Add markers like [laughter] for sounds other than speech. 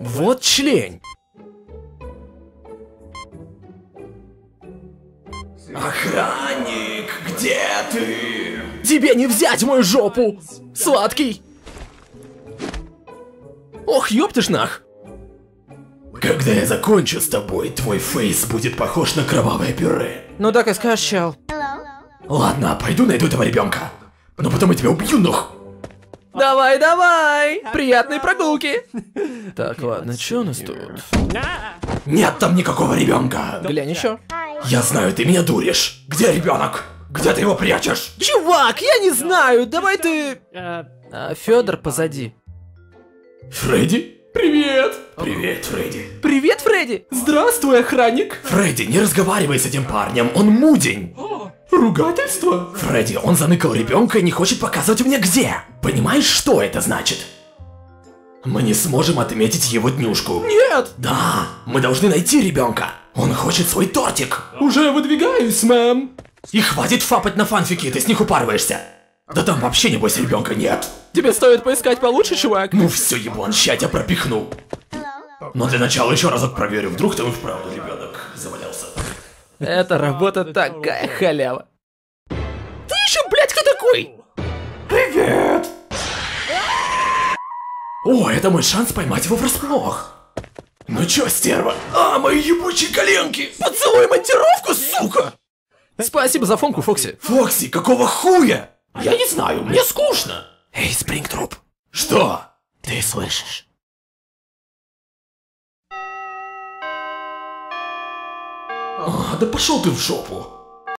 Вот члень. Охранник, где ты? Тебе не взять мою жопу! Сладкий! Ох, ёптыш нах! Когда я закончу с тобой, твой фейс будет похож на кровавое пюре. Ну так и скажешь, чел. Ладно, пойду найду этого ребенка. Но потом я тебя убью, нах. Давай, давай! Приятной прогулки! [laughs] Так, ладно, что у нас тут? Нет там никакого ребенка. Глянь еще. Я знаю, ты меня дуришь. Где ребенок? Где ты его прячешь? Чувак, я не знаю, давай ты... А, Федор позади. Фредди? Привет! Привет, Фредди. Привет, Фредди! Здравствуй, охранник! Фредди, не разговаривай с этим парнем, он мудень. Ругательство? Фредди, он заныкал ребенка и не хочет показывать мне где. Понимаешь, что это значит? Мы не сможем отметить его днюшку. Нет! Да, мы должны найти ребенка. Он хочет свой тортик. Уже выдвигаюсь, мэм! И хватит фапать на фанфики, ты с них упарываешься. Да там вообще небось ребенка нет. Тебе стоит поискать получше, чувак. Ну все, еблан, ща тебя пропихну. Но для начала еще разок проверю, вдруг там и вправду ребенок завалялся. Эта работа такая халява. Ты еще, блядь, кто такой? О, это мой шанс поймать его врасплох. Ну чё, стерва? А, мои ебучие коленки! Поцелуй монтировку, сука! Спасибо за фонку, Фокси. Фокси, какого хуя? Я не знаю, мне скучно. Эй, Спрингтруп. Что? Ты слышишь? А, да пошел ты в жопу.